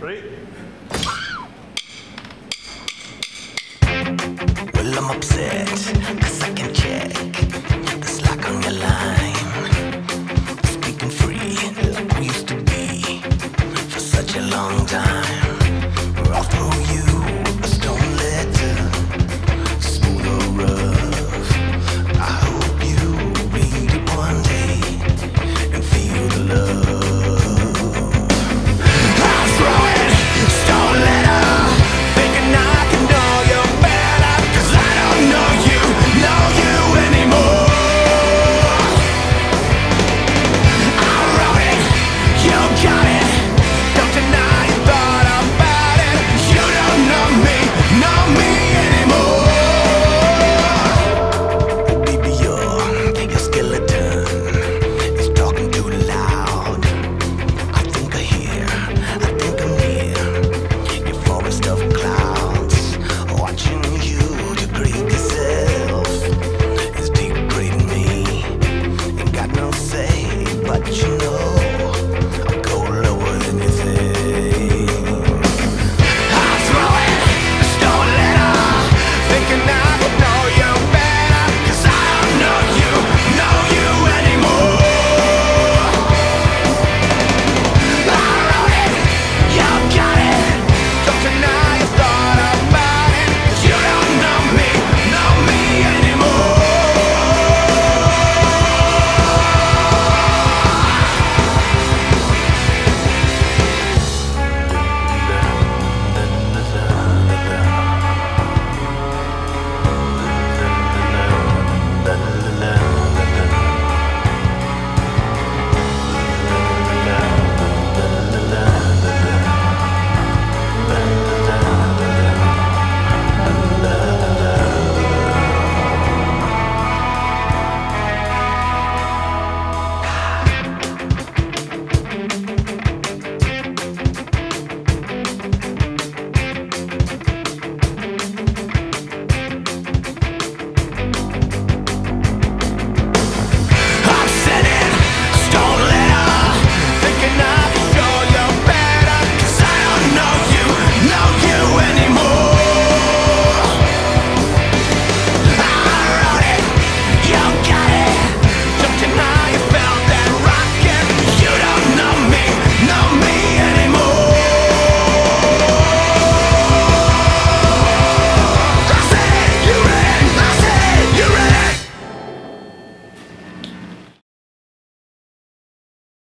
Ready? Well, I'm upset, cause I can check the slack on your line. Speaking free, like we used to be, for such a long time. what you know.